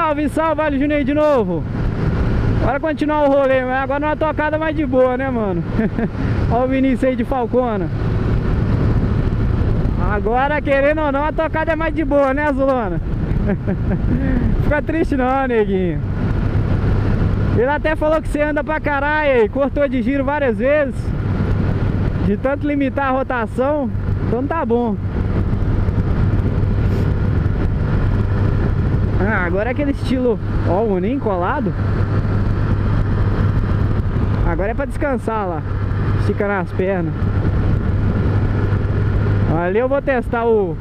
Salve, salve, Vale Juninho de novo. Bora continuar o rolê, mas agora numa tocada mais de boa, né, mano? Olha o Vinícius aí de Falcona. Agora, querendo ou não, a tocada é mais de boa, né, Azulona? Fica triste não, neguinho. Ele até falou que você anda pra caralho, cortou de giro várias vezes. De tanto limitar a rotação, então tá bom. Ah, agora é aquele estilo, ó, o uninho colado. Agora é pra descansar lá, estica nas pernas. Ali eu vou testar o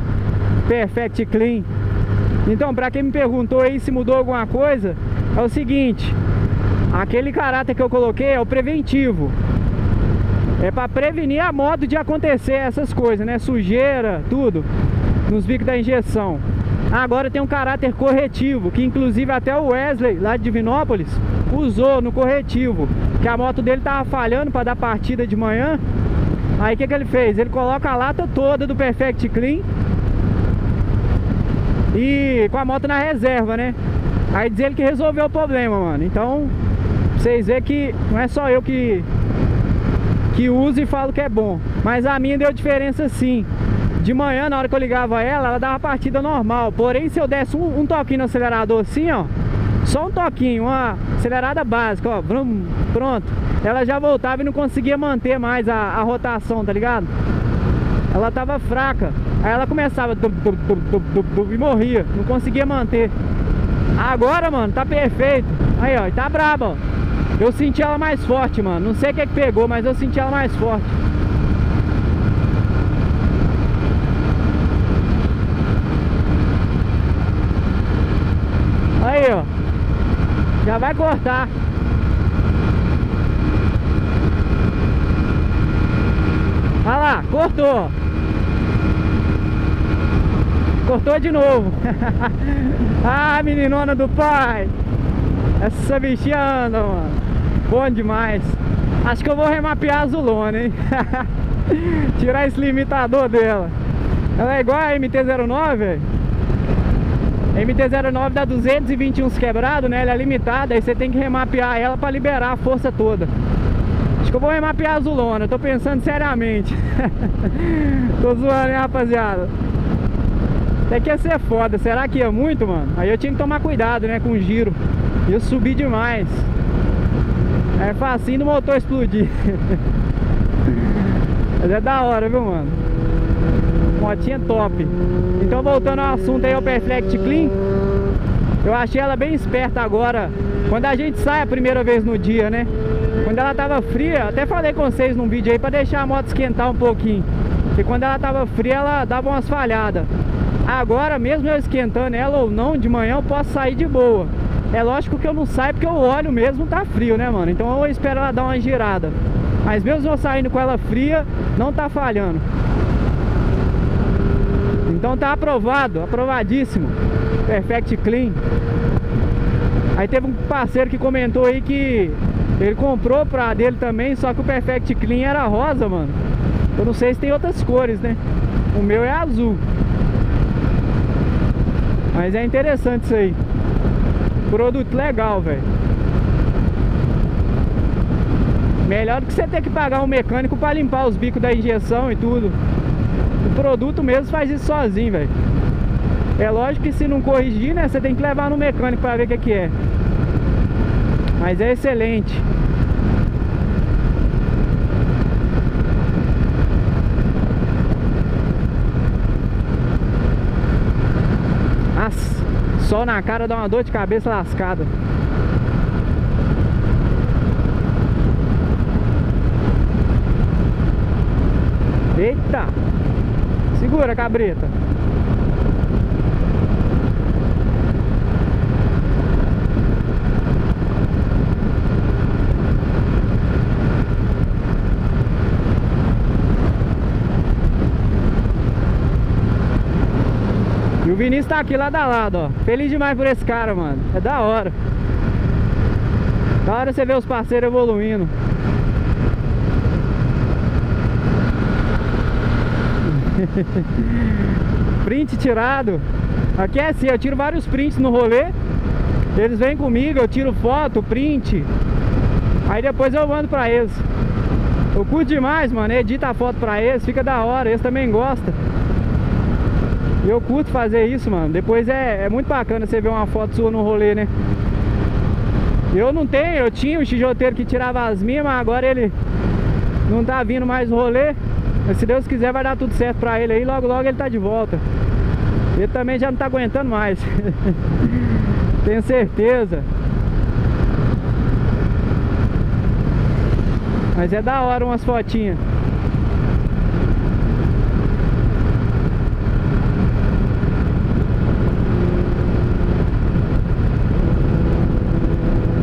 Perfect Clean. Então, pra quem me perguntou aí se mudou alguma coisa, é o seguinte, aquele caráter que eu coloquei é o preventivo. É pra prevenir a modo de acontecer essas coisas, né? Sujeira, tudo, nos bicos da injeção. Agora tem um caráter corretivo, que inclusive até o Wesley, lá de Divinópolis, usou no corretivo. Que a moto dele tava falhando para dar partida de manhã. Aí o que, que ele fez? Ele coloca a lata toda do Perfect Clean e com a moto na reserva, né? Aí diz ele que resolveu o problema, mano. Então, vocês verem que não é só eu que que uso e falo que é bom. Mas a minha deu diferença sim. De manhã, na hora que eu ligava ela, ela dava partida normal. Porém, se eu desse um, um toquinho no acelerador assim, ó, só um toquinho, uma acelerada básica, ó, brum, pronto. Ela já voltava e não conseguia manter mais a, a rotação, tá ligado? Ela tava fraca. Aí ela começava dub, dub, dub, e morria, não conseguia manter. Agora, mano, tá perfeito. Aí, ó, tá braba, ó. Eu senti ela mais forte, mano. Não sei o que, é que pegou, mas eu senti ela mais forte. Ó. Já vai cortar. Olha lá, cortou. Cortou de novo. ah, meninona do pai. Essa bichinha anda, mano. Bom demais. Acho que eu vou remapear a Zulona, hein? Tirar esse limitador dela. Ela é igual a MT-09, velho. MT-09 dá 221 quebrado, né? Ela é limitada, aí você tem que remapear ela pra liberar a força toda. Acho que eu vou remapear a Zulona, tô pensando seriamente. tô zoando, hein, rapaziada. Até que ia ser foda, será que ia muito, mano? Aí eu tinha que tomar cuidado, né, com o giro. Ia subir demais. É facinho do motor explodir. Mas é da hora, viu, mano? Motinha top. Então voltando ao assunto aí, o Perfect Clean. Eu achei ela bem esperta agora. Quando a gente sai a primeira vez no dia, né? Quando ela tava fria, até falei com vocês num vídeo aí pra deixar a moto esquentar um pouquinho. Porque quando ela tava fria, ela dava umas falhadas. Agora, mesmo eu esquentando ela ou não, de manhã eu posso sair de boa. É lógico que eu não saio porque o óleo mesmo tá frio, né, mano? Então eu espero ela dar uma girada. Mas mesmo eu saindo com ela fria, não tá falhando. Então tá aprovado, aprovadíssimo. Perfect Clean. Aí teve um parceiro que comentou aí que ele comprou pra dele também, só que o Perfect Clean era rosa, mano. Eu não sei se tem outras cores, né? O meu é azul. Mas é interessante isso aí. Produto legal, velho. Melhor do que você ter que pagar um mecânico para limpar os bicos da injeção e tudo. O produto mesmo faz isso sozinho, velho. É lógico que se não corrigir, né, você tem que levar no mecânico para ver o que, que é. Mas é excelente. Nossa, sol na cara dá uma dor de cabeça lascada. Eita! Segura, cabrita. E o Vinícius tá aqui lá da lado, ó. Feliz demais por esse cara, mano. É da hora. Da hora você ver os parceiros evoluindo. Print tirado. Aqui é assim, eu tiro vários prints no rolê. Eles vêm comigo, eu tiro foto, print. Aí depois eu mando pra eles. Eu curto demais, mano. Edita a foto pra eles, fica da hora. Eles também gostam. E eu curto fazer isso, mano. Depois é, é muito bacana você ver uma foto sua no rolê, né? Eu não tenho, eu tinha um chijoteiro que tirava as minhas, mas agora ele não tá vindo mais no rolê. Mas se Deus quiser vai dar tudo certo pra ele aí, logo logo ele tá de volta. Ele também já não tá aguentando mais. Tenho certeza. Mas é da hora umas fotinhas.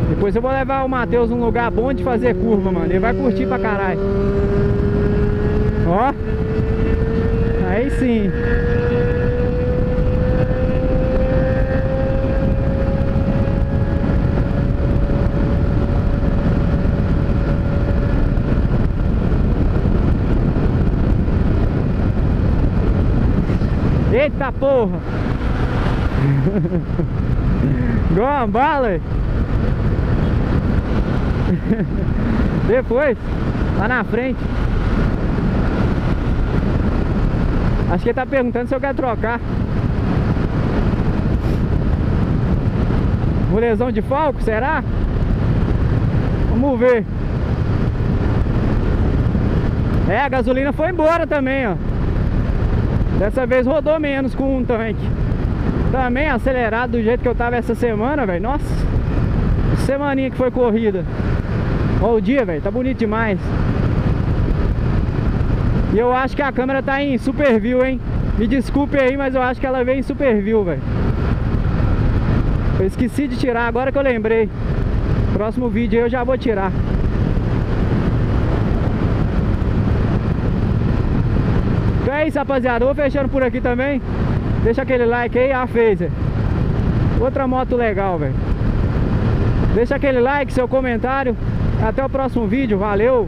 Depois eu vou levar o Matheus num lugar bom de fazer curva, mano. Ele vai curtir pra caralho. Ó. Aí sim. Eita porra! Igual bala! Depois, lá na frente. Acho que ele tá perguntando se eu quero trocar. Molezão de falco, será? Vamos ver. É, a gasolina foi embora também, ó. Dessa vez rodou menos com um tanque. Também acelerado do jeito que eu tava essa semana, velho. Nossa. Semaninha que foi corrida. Olha o dia, velho. Tá bonito demais. E eu acho que a câmera tá em super view, hein? Me desculpe aí, mas eu acho que ela veio em super view, velho. Eu esqueci de tirar, agora que eu lembrei. Próximo vídeo eu já vou tirar. Então é isso, rapaziada. vou fechando por aqui também. Deixa aquele like aí, a Phaser. Outra moto legal, velho. Deixa aquele like, seu comentário. Até o próximo vídeo. Valeu!